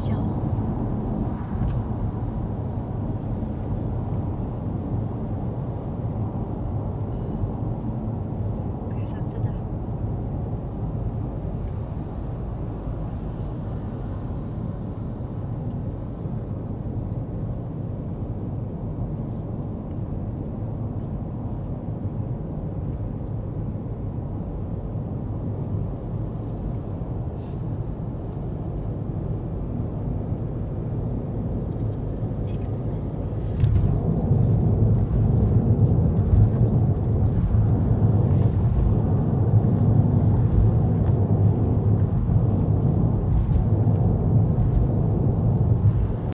脚。可。